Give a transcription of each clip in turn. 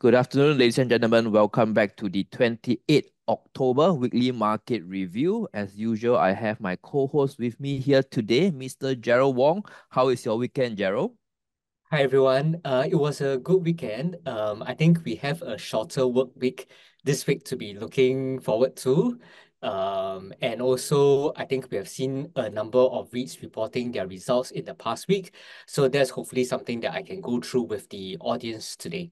Good afternoon, ladies and gentlemen. Welcome back to the 28th October weekly market review. As usual, I have my co-host with me here today, Mr. Gerald Wong. How is your weekend, Gerald? Hi everyone. Uh, it was a good weekend. Um, I think we have a shorter work week this week to be looking forward to. Um, and also, I think we have seen a number of REITs reporting their results in the past week. So that's hopefully something that I can go through with the audience today.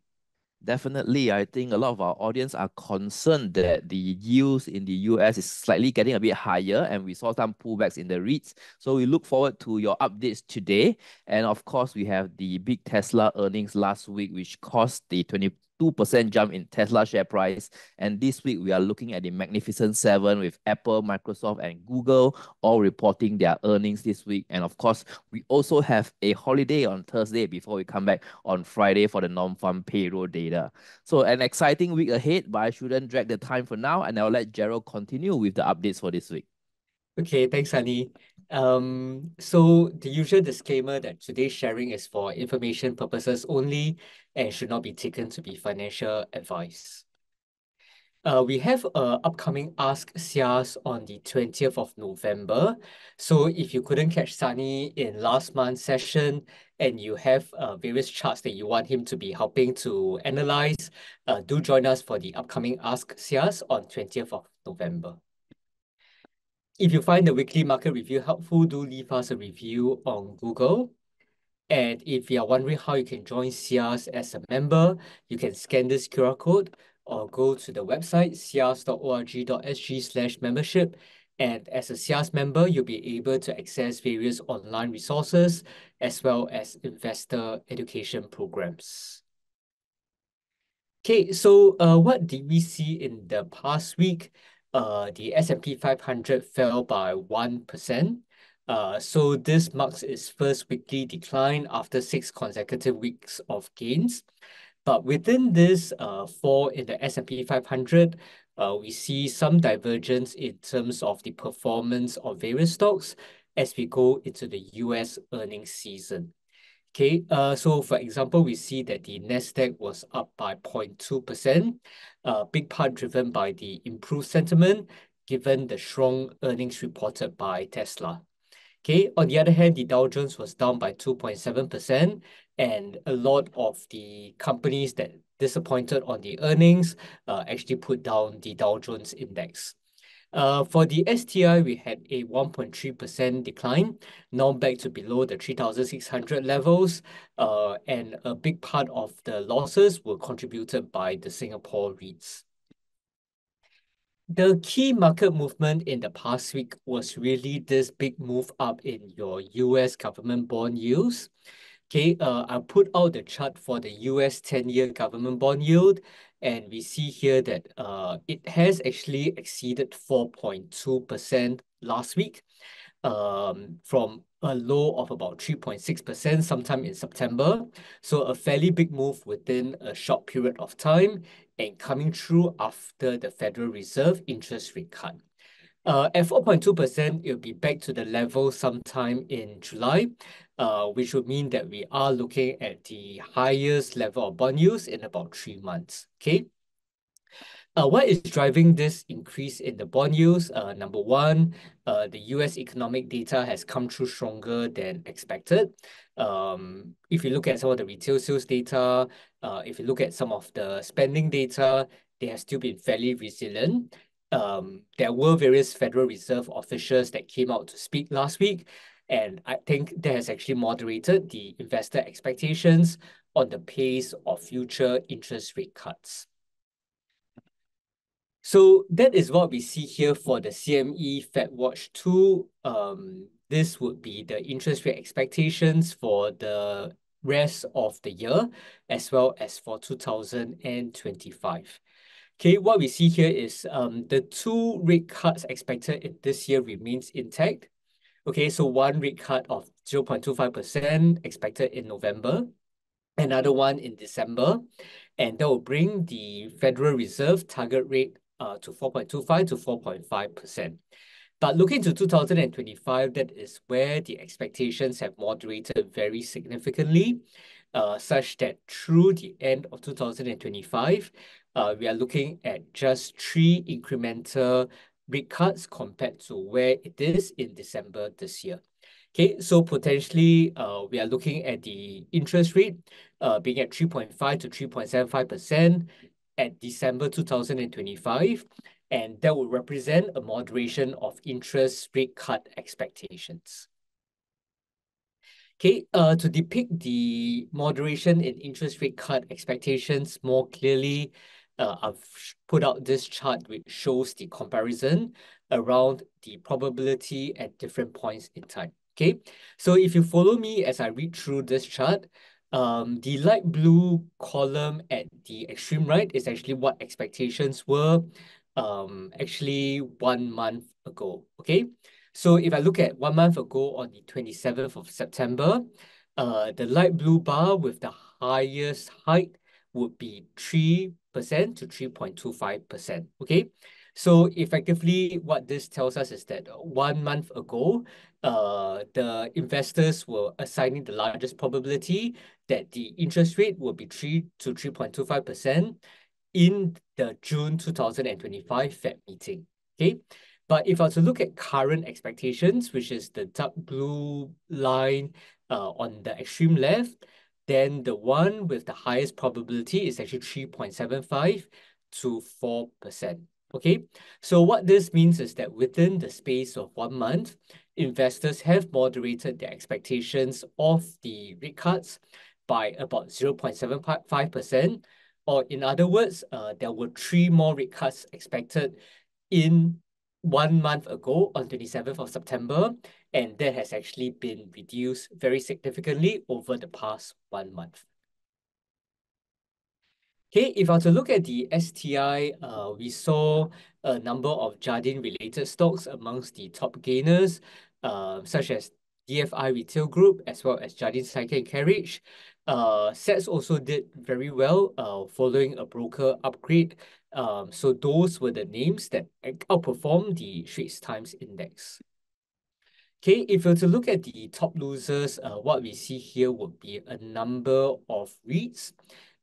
Definitely, I think a lot of our audience are concerned that the yields in the US is slightly getting a bit higher, and we saw some pullbacks in the REITs. So we look forward to your updates today. And of course, we have the big Tesla earnings last week, which caused the 20 2% jump in Tesla share price. And this week, we are looking at the Magnificent Seven with Apple, Microsoft, and Google all reporting their earnings this week. And of course, we also have a holiday on Thursday before we come back on Friday for the non-farm payroll data. So an exciting week ahead, but I shouldn't drag the time for now. And I'll let Gerald continue with the updates for this week. Okay, thanks, Sunny. Um, so the usual disclaimer that today's sharing is for information purposes only and should not be taken to be financial advice. Uh, we have a upcoming Ask SIAS on the 20th of November. So if you couldn't catch Sunny in last month's session and you have uh, various charts that you want him to be helping to analyze, uh, do join us for the upcoming Ask SIAS on 20th of November. If you find the weekly market review helpful, do leave us a review on Google. And if you are wondering how you can join SIAS as a member, you can scan this QR code or go to the website sias.org.sg slash membership. And as a SIAS member, you'll be able to access various online resources as well as investor education programs. Okay, so uh, what did we see in the past week? Uh, the S&P 500 fell by 1%. Uh, so this marks its first weekly decline after six consecutive weeks of gains. But within this uh, fall in the S&P 500, uh, we see some divergence in terms of the performance of various stocks as we go into the US earnings season. Okay, uh, so for example, we see that the Nasdaq was up by 0.2%, a uh, big part driven by the improved sentiment given the strong earnings reported by Tesla. Okay, on the other hand, the Dow Jones was down by 2.7%, and a lot of the companies that disappointed on the earnings uh, actually put down the Dow Jones index. Uh, for the STI, we had a 1.3% decline, now back to below the 3,600 levels, uh, and a big part of the losses were contributed by the Singapore REITs. The key market movement in the past week was really this big move up in your US government bond yields. Okay, uh, I put out the chart for the US 10-year government bond yield, and we see here that uh, it has actually exceeded 4.2% last week um, from a low of about 3.6% sometime in September. So a fairly big move within a short period of time and coming through after the Federal Reserve interest rate cut. Uh, at 4.2%, it'll be back to the level sometime in July, uh, which would mean that we are looking at the highest level of bond yields in about three months. Okay. Uh, what is driving this increase in the bond yields? Uh, number one, uh, the US economic data has come through stronger than expected. Um, if you look at some of the retail sales data, uh, if you look at some of the spending data, they have still been fairly resilient um, there were various Federal Reserve officials that came out to speak last week, and I think that has actually moderated the investor expectations on the pace of future interest rate cuts. So that is what we see here for the CME FedWatch Tool. Um, this would be the interest rate expectations for the rest of the year, as well as for 2025. Okay, what we see here is um, the two rate cuts expected in this year remains intact. Okay, so one rate cut of 0.25% expected in November, another one in December, and that will bring the Federal Reserve target rate uh, to 4.25 to 4.5%. But looking to 2025, that is where the expectations have moderated very significantly. uh, such that through the end of 2025, uh, we are looking at just three incremental rate cuts compared to where it is in December this year. Okay, so potentially uh, we are looking at the interest rate uh, being at 3.5 to 3.75% at December 2025, and that would represent a moderation of interest rate cut expectations. Okay, uh, to depict the moderation in interest rate cut expectations more clearly, uh, I've put out this chart which shows the comparison around the probability at different points in time. Okay, so if you follow me as I read through this chart, um, the light blue column at the extreme right is actually what expectations were um, actually one month ago. Okay, so if I look at one month ago on the 27th of September, uh, the light blue bar with the highest height would be 3% to 3.25%. Okay, so effectively what this tells us is that one month ago, uh, the investors were assigning the largest probability that the interest rate will be 3 to 3.25% in the June 2025 Fed meeting. Okay, but if I were to look at current expectations, which is the dark blue line uh, on the extreme left, then the one with the highest probability is actually 3.75 to 4%. Okay, so what this means is that within the space of one month, investors have moderated their expectations of the rate cuts by about 0.75%, or in other words, uh, there were three more rate cuts expected in one month ago on 27th of September, and that has actually been reduced very significantly over the past one month. Okay, if I were to look at the STI, uh, we saw a number of Jardine-related stocks amongst the top gainers, uh, such as DFI Retail Group, as well as Jardine Cycle and Carriage. Uh, SATS also did very well uh, following a broker upgrade. Um, so those were the names that outperformed the Straits Times Index. Okay, if you were to look at the top losers, uh, what we see here would be a number of REITs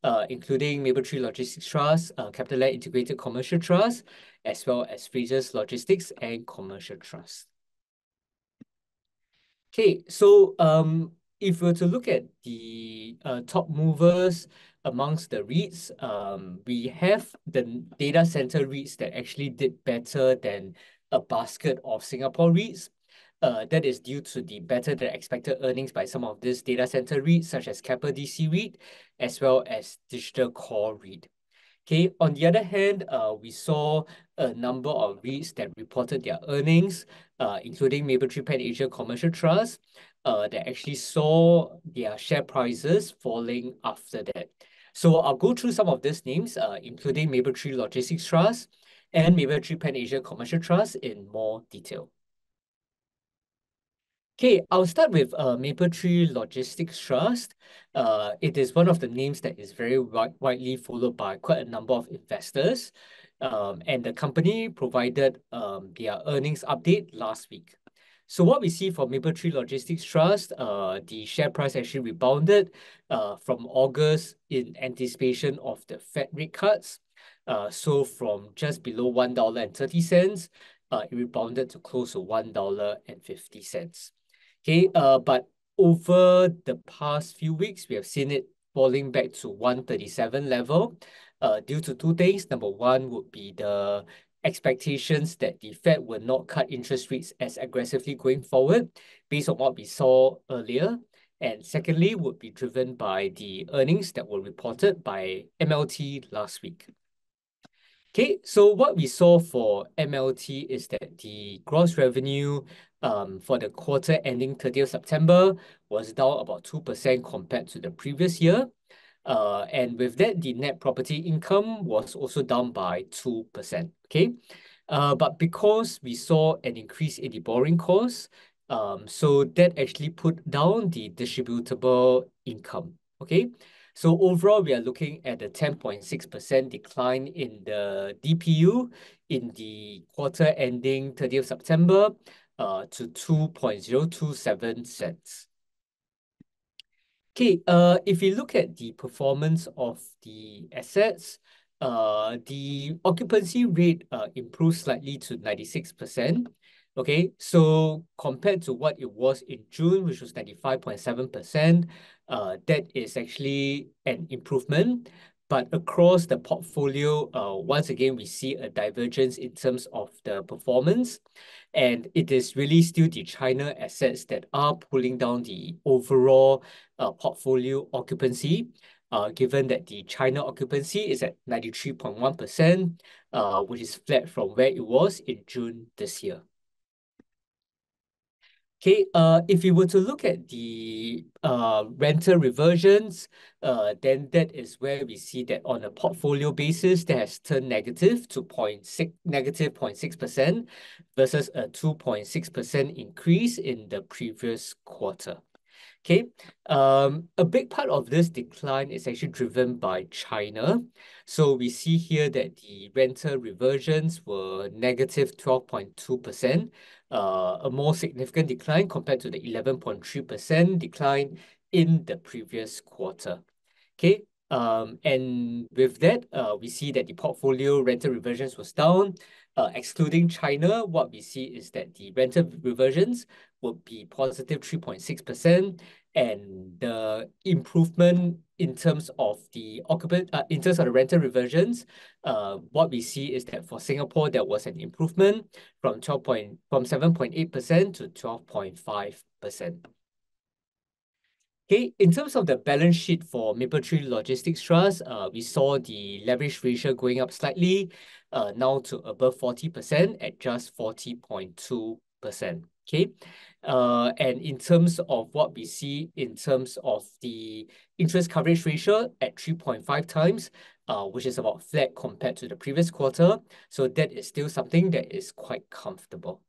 uh, including Mapletree Logistics Trust, uh, CapitaLand Integrated Commercial Trust, as well as Frasers Logistics and Commercial Trust. Okay, so um, if we were to look at the uh, top movers amongst the REITs, um, we have the data center REITs that actually did better than a basket of Singapore REITs. Uh, that is due to the better than expected earnings by some of these data center REITs, such as Keppel DC REIT, as well as Digital Core REIT. Okay, on the other hand, uh, we saw a number of REITs that reported their earnings, uh, including Mapletree Pan Asia Commercial Trust, uh, that actually saw their share prices falling after that. So I'll go through some of these names, uh, including Mapletree Logistics Trust and Mapletree Pan Asia Commercial Trust in more detail. Okay, I'll start with uh, Mapletree Logistics Trust. Uh, it is one of the names that is very wide, widely followed by quite a number of investors. Um, and the company provided um, their earnings update last week. So what we see for Mapletree Logistics Trust, uh, the share price actually rebounded uh, from August in anticipation of the Fed rate cuts. Uh, so from just below $1.30, uh, it rebounded to close to $1.50. Okay, uh, but over the past few weeks, we have seen it falling back to 137 level uh, due to two things. Number one would be the expectations that the Fed will not cut interest rates as aggressively going forward based on what we saw earlier. And secondly, would be driven by the earnings that were reported by MLT last week. Okay, so what we saw for MLT is that the gross revenue um, for the quarter ending 30th September was down about 2% compared to the previous year. Uh, and with that, the net property income was also down by 2%. Okay. Uh, but because we saw an increase in the borrowing costs, um, so that actually put down the distributable income. Okay. So overall, we are looking at a 10.6% decline in the DPU in the quarter ending 30th September uh, to 2.027 cents. Okay, uh, if you look at the performance of the assets, uh, the occupancy rate uh, improved slightly to 96%. Okay, so compared to what it was in June, which was 95.7%, uh, that is actually an improvement. But across the portfolio, uh, once again, we see a divergence in terms of the performance. And it is really still the China assets that are pulling down the overall uh, portfolio occupancy, uh, given that the China occupancy is at 93.1%, uh, which is flat from where it was in June this year. Okay, uh, if you were to look at the uh, rental reversions, uh, then that is where we see that on a portfolio basis, that has turned negative to 0.6, negative 0.6% versus a 2.6% increase in the previous quarter. Okay, um, a big part of this decline is actually driven by China. So we see here that the rental reversions were negative 12.2%, uh, a more significant decline compared to the 11.3% decline in the previous quarter. Okay, um, and with that, uh, we see that the portfolio rental reversions was down. Uh, excluding China, what we see is that the rental reversions would be positive 3.6%, and the improvement in terms of the occupant, uh, in terms of the rental reversions, uh, what we see is that for Singapore, there was an improvement from 12 point, from 7.8% to 12.5%. Okay, in terms of the balance sheet for Mapletree Logistics Trust, uh, we saw the leverage ratio going up slightly, uh, now to above 40% at just 40.2%. Okay, uh, and in terms of what we see in terms of the interest coverage ratio at 3.5 times, uh, which is about flat compared to the previous quarter. So that is still something that is quite comfortable.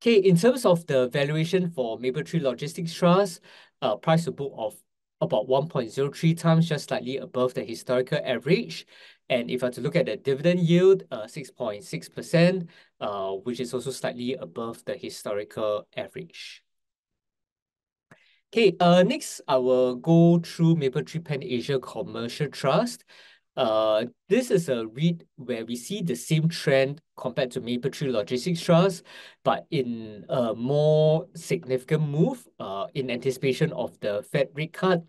Okay, in terms of the valuation for Mapletree Logistics Trust, uh, price to book of about 1.03 times, just slightly above the historical average. And if I to look at the dividend yield, uh, 6.6%, uh, which is also slightly above the historical average. Okay, uh, next I will go through Mapletree Pan Asia Commercial Trust. Uh, this is a REIT where we see the same trend compared to Mapletree Logistics Trust, but in a more significant move uh, in anticipation of the Fed rate cut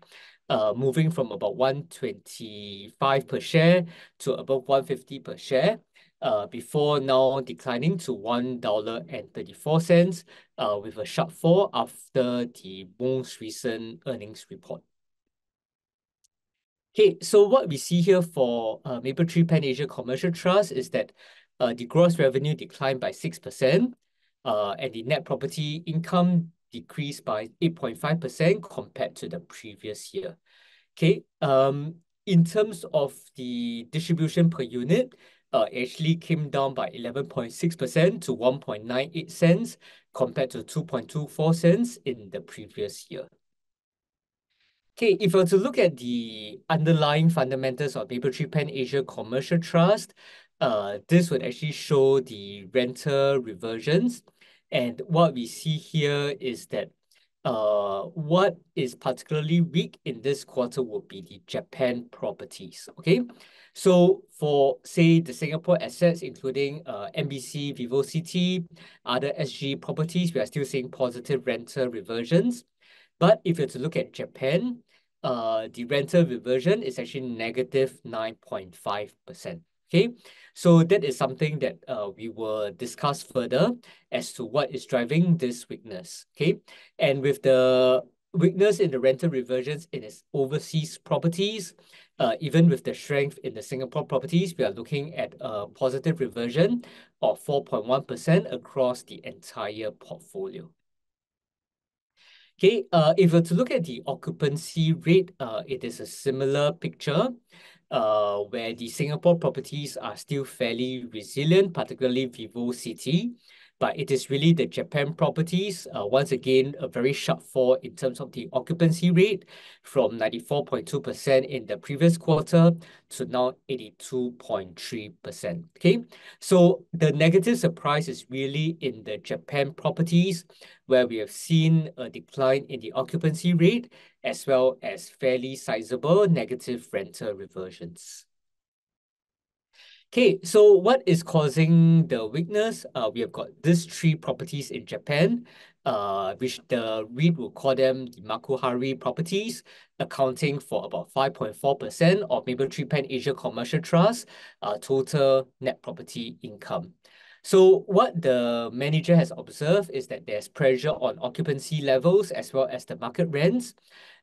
uh, moving from about 125 per share to above 150 per share, uh, before now declining to $1.34 uh, with a sharp fall after the most recent earnings report. Okay, so what we see here for uh, Mapletree Pan Asia Commercial Trust is that uh, the gross revenue declined by 6%, uh, and the net property income decreased by 8.5% compared to the previous year. Okay, um, in terms of the distribution per unit, uh, actually came down by 11.6% to 1.98 cents compared to 2.24 cents in the previous year. Okay, if we were to look at the underlying fundamentals of Mapletree Pan Asia Commercial Trust, uh, this would actually show the rental reversions. And what we see here is that uh, what is particularly weak in this quarter would be the Japan properties, okay? So for, say, the Singapore assets, including uh, MBC, VivoCity, other SG properties, we are still seeing positive rental reversions. But if you to look at Japan, uh, the rental reversion is actually negative 9.5%. Okay, so that is something that uh, we will discuss further as to what is driving this weakness. Okay, and with the weakness in the rental reversions in its overseas properties, uh, even with the strength in the Singapore properties, we are looking at a positive reversion of 4.1% across the entire portfolio. Okay, uh, if we to look at the occupancy rate, uh, it is a similar picture uh, where the Singapore properties are still fairly resilient, particularly VivoCity. But it is really the Japan properties. Uh, once again, a very sharp fall in terms of the occupancy rate from 94.2% in the previous quarter to now 82.3%. Okay, so the negative surprise is really in the Japan properties, where we have seen a decline in the occupancy rate as well as fairly sizable negative rental reversions. Okay, so what is causing the weakness? Uh, we have got these three properties in Japan, uh, which the REIT will call them the Makuhari properties, accounting for about 5.4% of Mapletree Pan Asia Commercial Trust uh, total net property income. So what the manager has observed is that there's pressure on occupancy levels as well as the market rents.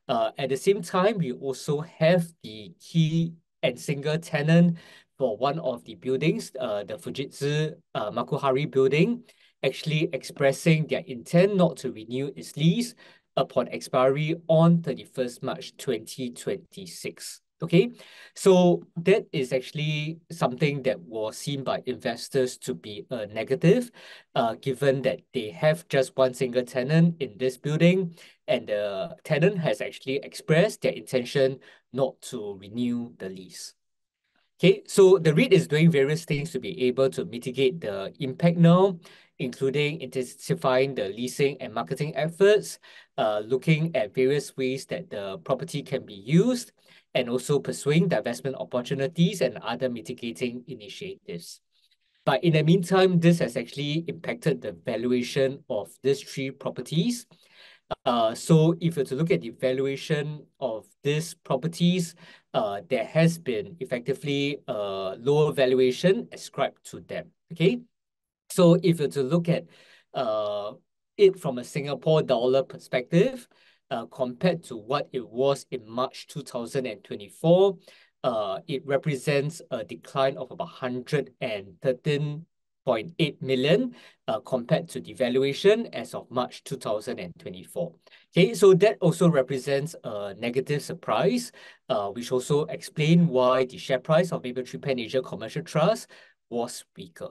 Uh, at the same time, we also have the key and single tenant for one of the buildings, uh, the Fujitsu uh, Makuhari building, actually expressing their intent not to renew its lease upon expiry on 31st March 2026. Okay, so that is actually something that was seen by investors to be a negative, uh, given that they have just one single tenant in this building, and the tenant has actually expressed their intention not to renew the lease. Okay, so the REIT is doing various things to be able to mitigate the impact now, including intensifying the leasing and marketing efforts, uh, looking at various ways that the property can be used, and also pursuing divestment opportunities and other mitigating initiatives. But in the meantime, this has actually impacted the valuation of these three properties. Uh, so if you to look at the valuation of these properties, uh, there has been effectively a lower valuation ascribed to them. Okay, so if you to look at uh, it from a Singapore dollar perspective, uh, compared to what it was in March 2024, uh, it represents a decline of about 113 0.8 million uh, compared to the valuation as of March 2024. Okay, so that also represents a negative surprise, uh, which also explain why the share price of Mapletree Pan Asia Commercial Trust was weaker.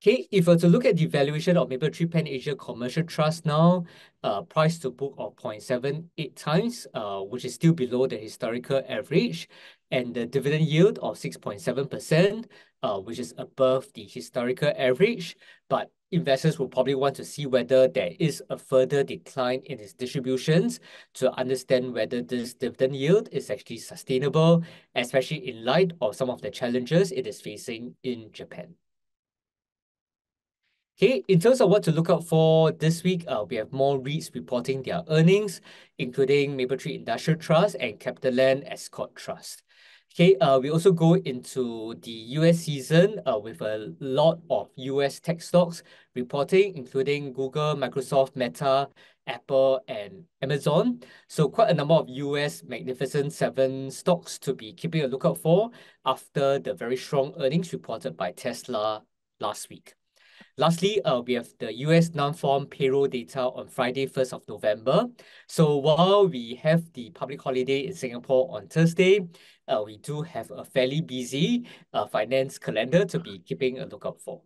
Okay, if we to look at the valuation of Mapletree Pan Asia Commercial Trust now, uh, price to book of 0.78 times, uh, which is still below the historical average, and the dividend yield of 6.7%, uh, which is above the historical average. But investors will probably want to see whether there is a further decline in its distributions to understand whether this dividend yield is actually sustainable, especially in light of some of the challenges it is facing in Japan. Okay, in terms of what to look out for this week, uh, we have more REITs reporting their earnings, including Mapletree Industrial Trust and CapitaLand Ascott Trust. Okay, uh, we also go into the US season uh, with a lot of US tech stocks reporting, including Google, Microsoft, Meta, Apple, and Amazon. So quite a number of US Magnificent Seven stocks to be keeping a lookout for after the very strong earnings reported by Tesla last week. Lastly, uh, we have the US non-farm payroll data on Friday, 1st of November. So while we have the public holiday in Singapore on Thursday, uh, we do have a fairly busy uh, finance calendar to be keeping a lookout for.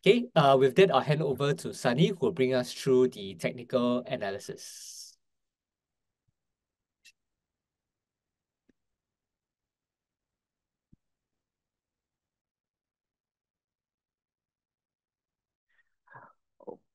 Okay, uh, with that, I'll hand over to Sunny, who will bring us through the technical analysis.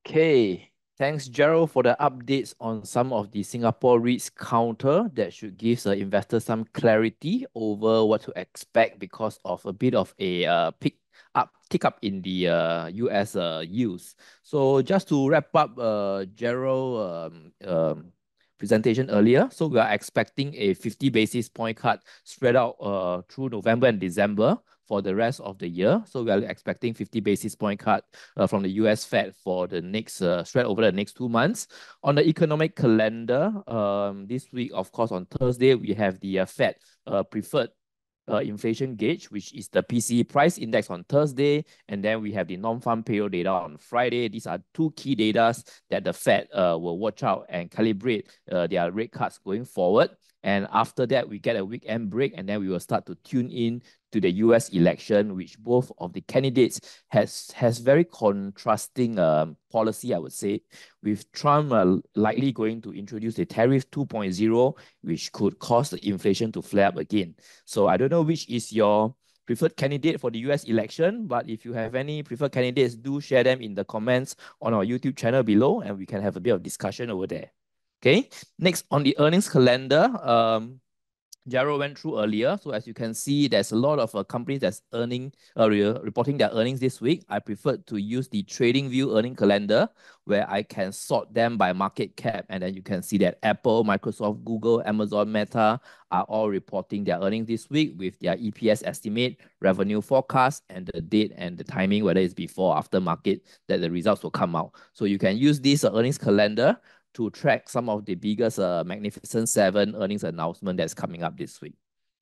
Okay, thanks Gerald for the updates on some of the Singapore REITs counter that should give the investor some clarity over what to expect because of a bit of a uh, pick up tick up in the uh, US uh, yields. So just to wrap up uh, Gerald um, um, presentation earlier. So we are expecting a 50 basis point cut spread out uh, through November and December for the rest of the year. So we are expecting 50 basis point cut uh, from the US Fed for the next uh, spread over the next two months. On the economic calendar, um, this week, of course, on Thursday, we have the uh, Fed uh, preferred uh, inflation gauge, which is the PCE price index on Thursday, and then we have the non-farm payroll data on Friday. These are two key data that the Fed uh, will watch out and calibrate uh, their rate cuts going forward. And after that, we get a weekend break, and then we will start to tune in to the US election, which both of the candidates has has very contrasting um, policy, I would say, with Trump uh, likely going to introduce the tariff 2.0, which could cause the inflation to flare up again. So I don't know which is your preferred candidate for the US election, but if you have any preferred candidates, do share them in the comments on our YouTube channel below, and we can have a bit of discussion over there. Okay, next on the earnings calendar, um, Gerald went through earlier. So as you can see, there's a lot of uh, companies that's earning, uh, reporting their earnings this week. I prefer to use the TradingView earning calendar where I can sort them by market cap. And then you can see that Apple, Microsoft, Google, Amazon, Meta are all reporting their earnings this week with their EPS estimate, revenue forecast, and the date and the timing, whether it's before or after market, that the results will come out. So you can use this uh, earnings calendar to track some of the biggest uh, Magnificent Seven earnings announcement that's coming up this week.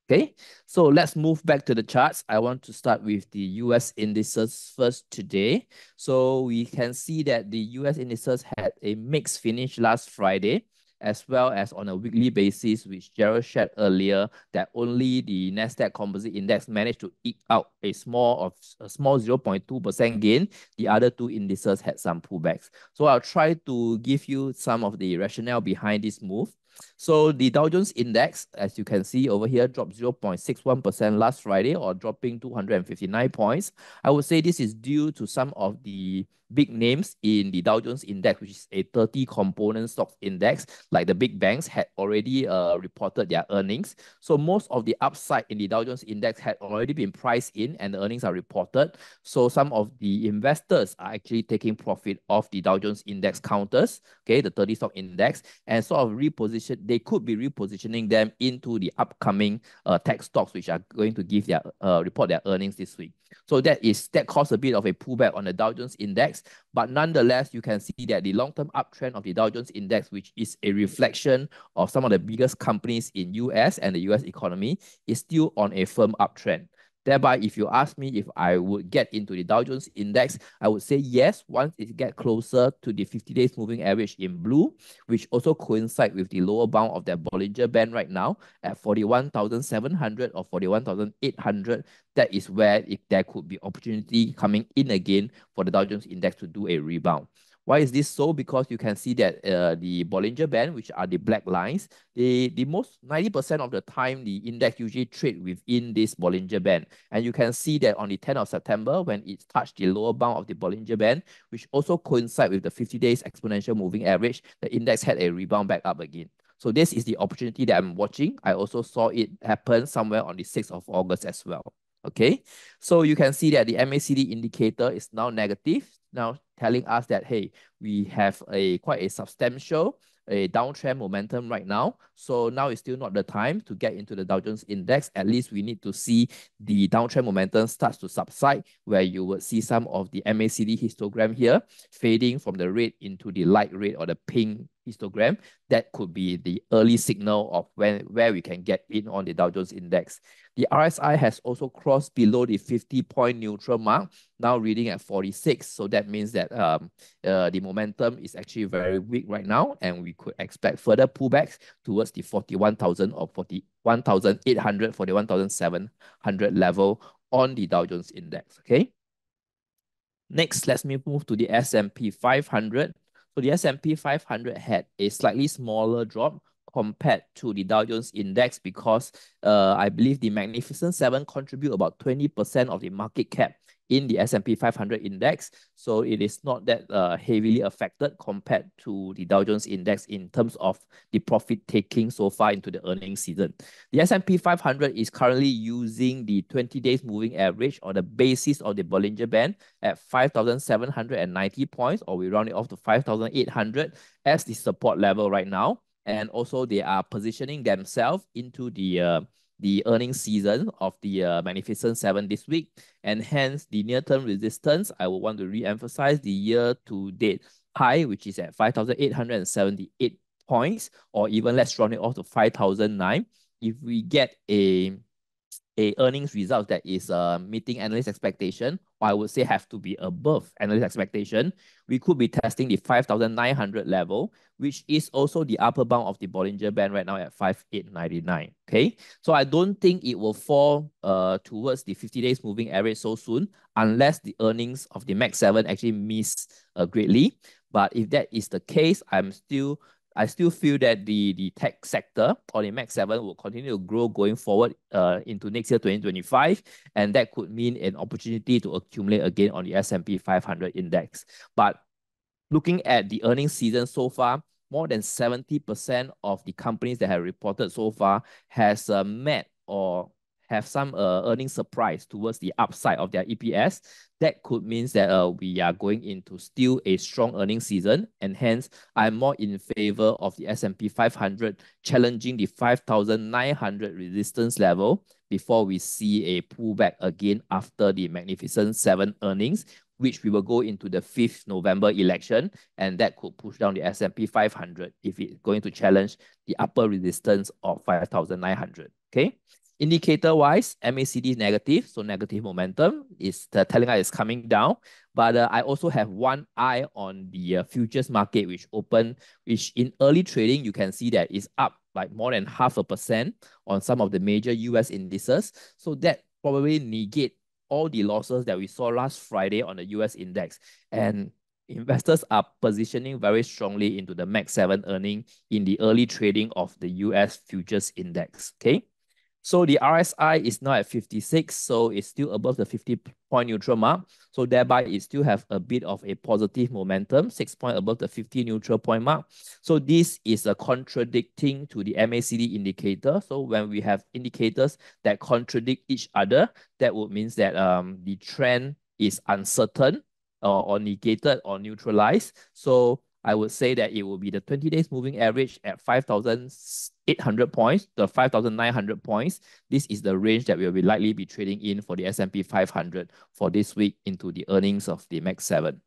Okay, so let's move back to the charts. I want to start with the US indices first today. So we can see that the US indices had a mixed finish last Friday as well as on a weekly basis, which Gerald shared earlier, that only the Nasdaq Composite Index managed to eke out a small of a small 0.2% gain. The other two indices had some pullbacks. So I'll try to give you some of the rationale behind this move. So the Dow Jones Index, as you can see over here, dropped 0.61% last Friday or dropping 259 points. I would say this is due to some of the big names in the Dow Jones Index, which is a 30 component stocks index, like the big banks had already uh, reported their earnings. So most of the upside in the Dow Jones Index had already been priced in and the earnings are reported. So some of the investors are actually taking profit off the Dow Jones Index counters, okay, the 30 stock index, and sort of reposition they could be repositioning them into the upcoming uh, tech stocks, which are going to give their uh, report their earnings this week. So that is that caused a bit of a pullback on the Dow Jones Index, but nonetheless, you can see that the long-term uptrend of the Dow Jones Index, which is a reflection of some of the biggest companies in US and the US economy, is still on a firm uptrend. Thereby, if you ask me if I would get into the Dow Jones Index, I would say yes, once it get closer to the 50 days moving average in blue, which also coincide with the lower bound of that Bollinger Band right now at 41,700 or 41,800. That is where it, there could be opportunity coming in again for the Dow Jones Index to do a rebound. Why is this so? Because you can see that uh, the Bollinger Band, which are the black lines, the, the most 90% of the time, the index usually trade within this Bollinger Band. And you can see that on the 10th of September, when it touched the lower bound of the Bollinger Band, which also coincide with the 50 days exponential moving average, the index had a rebound back up again. So this is the opportunity that I'm watching. I also saw it happen somewhere on the 6th of August as well. Okay, so you can see that the MACD indicator is now negative now telling us that, hey, we have a quite a substantial a downtrend momentum right now. So now is still not the time to get into the Dow Jones Index. At least we need to see the downtrend momentum starts to subside, where you would see some of the MACD histogram here fading from the red into the light red or the pink histogram. That could be the early signal of when where we can get in on the Dow Jones Index. The RSI has also crossed below the 50-point neutral mark, now reading at 46. So that means that um, uh, the momentum is actually very weak right now, and we could expect further pullbacks towards the 41,000 or 41,800, 41,700 level on the Dow Jones Index, okay? Next, let's move to the S&P 500. So the S&P 500 had a slightly smaller drop compared to the Dow Jones Index because uh, I believe the Magnificent Seven contribute about 20% of the market cap in the S&P 500 index. So it is not that uh, heavily affected compared to the Dow Jones index in terms of the profit taking so far into the earnings season. The S&P 500 is currently using the 20 days moving average or the basis of the Bollinger Band at 5,790 points, or we round it off to 5,800 as the support level right now. And also they are positioning themselves into the uh, the earnings season of the uh, Magnificent Seven this week, and hence the near-term resistance, I would want to re-emphasize the year-to-date high, which is at 5,878 points, or even let's round it off to 5,009. If we get a a earnings result that is uh, meeting analyst expectation, or I would say have to be above analyst expectation, we could be testing the 5,900 level, which is also the upper bound of the Bollinger Band right now at 5,899. Okay, so I don't think it will fall uh, towards the 50 days moving average so soon, unless the earnings of the Mag 7 actually miss uh, greatly. But if that is the case, I'm still I still feel that the, the tech sector or the Mag 7 will continue to grow going forward uh, into next year, 2025. And that could mean an opportunity to accumulate again on the S&P 500 index. But looking at the earnings season so far, more than 70% of the companies that have reported so far has uh, met or have some uh, earning surprise towards the upside of their EPS, that could mean that uh, we are going into still a strong earning season, and hence I'm more in favor of the S&P 500 challenging the 5,900 resistance level before we see a pullback again after the Magnificent Seven earnings, which we will go into the 5th November election, and that could push down the S&P 500 if it's going to challenge the upper resistance of 5,900. Okay. Indicator wise, MACD is negative, so negative momentum is the telling us it's coming down. But uh, I also have one eye on the uh, futures market, which open, which in early trading you can see that is up like more than half a percent on some of the major US indices. So that probably negate all the losses that we saw last Friday on the US index. And investors are positioning very strongly into the Mag 7 earning in the early trading of the US futures index. Okay. So the RSI is now at 56, so it's still above the 50 point neutral mark. So thereby it still have a bit of a positive momentum, six point above the 50 neutral point mark. So this is a contradicting to the MACD indicator. So when we have indicators that contradict each other, that would means that um, the trend is uncertain or, or negated or neutralized. So I would say that it will be the 20 days moving average at 5,800 points to 5,900 points. This is the range that we will be likely be trading in for the S&P 500 for this week into the earnings of the Mag 7.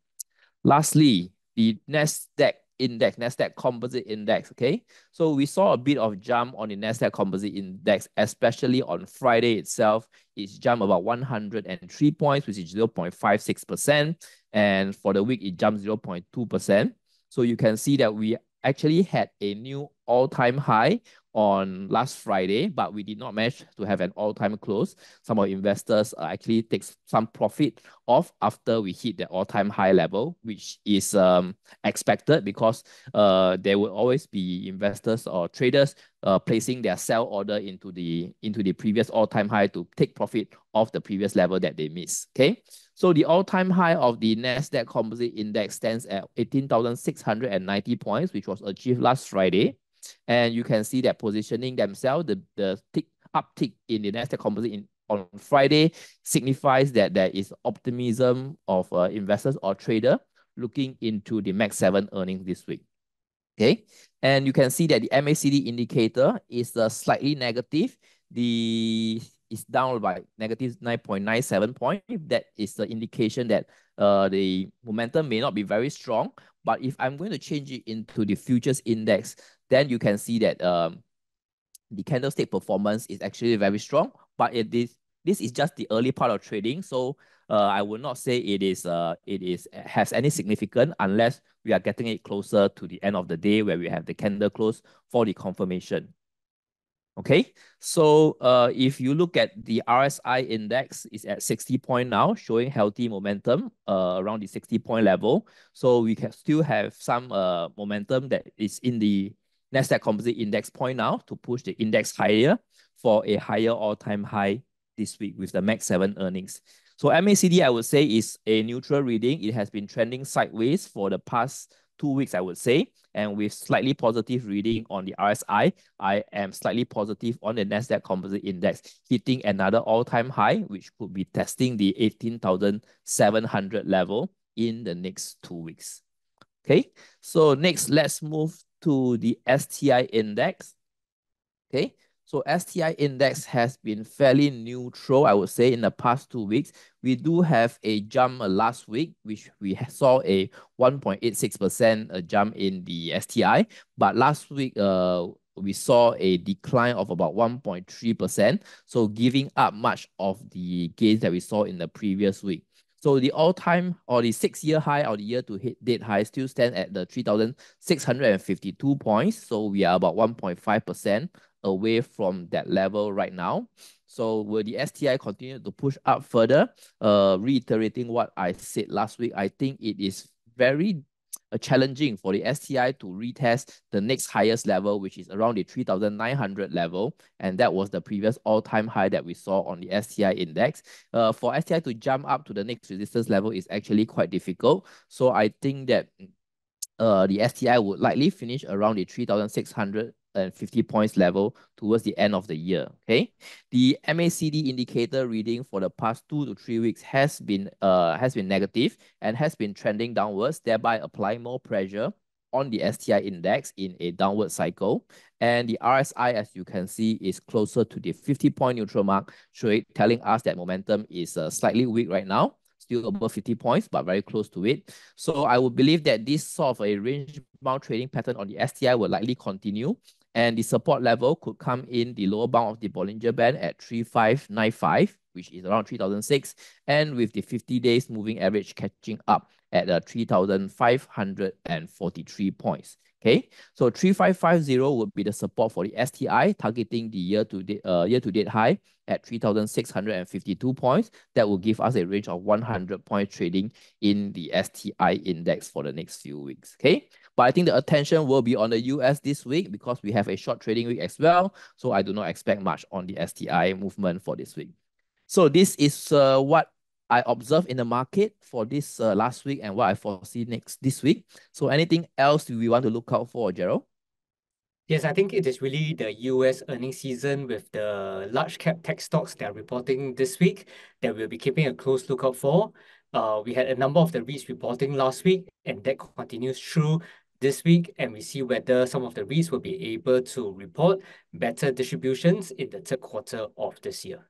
Lastly, the NASDAQ index, NASDAQ composite index, okay? So we saw a bit of jump on the NASDAQ composite index, especially on Friday itself. It's jumped about 103 points, which is 0.56%. And for the week, it jumped 0.2%. So you can see that we actually had a new all-time high on last Friday, but we did not manage to have an all-time close. Some of investors uh, actually take some profit off after we hit the all-time high level, which is um, expected because uh, there will always be investors or traders uh, placing their sell order into the into the previous all-time high to take profit off the previous level that they missed. Okay, so the all-time high of the Nasdaq Composite Index stands at eighteen thousand six hundred and ninety points, which was achieved last Friday. And you can see that positioning themselves, the, the tick uptick in the Nasdaq Composite in, on Friday signifies that there is optimism of uh, investors or trader looking into the Mag 7 earnings this week. Okay, and you can see that the MACD indicator is uh, slightly negative. The is down by negative 9.97 point. That is the indication that uh, the momentum may not be very strong. But if I'm going to change it into the futures index, then you can see that um, the candlestick performance is actually very strong, but it is this is just the early part of trading. So uh, I would not say it is uh, it is has any significance unless we are getting it closer to the end of the day where we have the candle close for the confirmation. Okay, so uh, if you look at the RSI index, is at 60 point now, showing healthy momentum uh, around the 60 point level. So we can still have some uh, momentum that is in the Nasdaq Composite Index point now to push the index higher for a higher all-time high this week with the Mag 7 earnings. So MACD, I would say, is a neutral reading. It has been trending sideways for the past two weeks, I would say. And with slightly positive reading on the RSI, I am slightly positive on the Nasdaq Composite Index, hitting another all-time high, which could be testing the 18,700 level in the next two weeks. Okay, so next, let's move to the STI index. Okay, so STI index has been fairly neutral, I would say, in the past two weeks. We do have a jump last week, which we saw a 1.86% jump in the STI. But last week, uh, we saw a decline of about 1.3%, so giving up much of the gains that we saw in the previous week. So the all-time or the six-year high or the year-to-date high still stand at the 3,652 points. So we are about 1.5% away from that level right now. So will the STI continue to push up further? Uh, reiterating what I said last week, I think it is very challenging for the STI to retest the next highest level, which is around the 3,900 level. And that was the previous all-time high that we saw on the STI index. Uh, for STI to jump up to the next resistance level is actually quite difficult. So I think that uh, the STI would likely finish around the 3,600 and 50 points level towards the end of the year. Okay, the MACD indicator reading for the past two to three weeks has been uh has been negative and has been trending downwards, thereby applying more pressure on the STI index in a downward cycle. And the RSI, as you can see, is closer to the 50 point neutral mark, showing telling us that momentum is uh, slightly weak right now still above 50 points, but very close to it. So I would believe that this sort of a range bound trading pattern on the STI will likely continue and the support level could come in the lower bound of the Bollinger Band at 3595, which is around 3006, and with the 50 days moving average catching up at uh, 3543 points. Okay, so 3550 would be the support for the STI, targeting the year to date, uh, year to date high at 3,652 points. That will give us a range of 100 point trading in the STI index for the next few weeks. Okay, but I think the attention will be on the US this week because we have a short trading week as well. So I do not expect much on the STI movement for this week. So this is uh, what I observed in the market for this uh, last week and what I foresee next this week. So anything else we want to look out for, Gerald? Yes, I think it is really the US earnings season with the large cap tech stocks that are reporting this week that we'll be keeping a close lookout for. Uh, we had a number of the REITs reporting last week, and that continues through this week, and we see whether some of the REITs will be able to report better distributions in the third quarter of this year.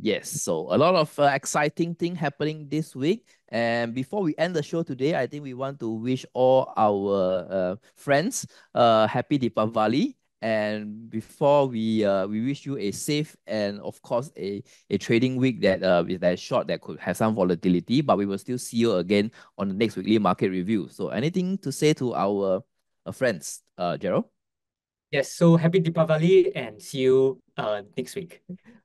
Yes, so a lot of uh, exciting thing happening this week. And before we end the show today, I think we want to wish all our uh, friends uh, happy Deepavali. And before we uh, we wish you a safe and of course a, a trading week that uh with that short that could have some volatility, but we will still see you again on the next weekly market review. So anything to say to our uh, friends, uh Gerald? Yes, so happy Deepavali and see you uh, next week.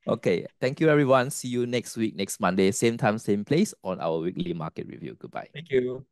Okay, thank you everyone. See you next week, next Monday, same time, same place on our weekly market review. Goodbye. Thank you.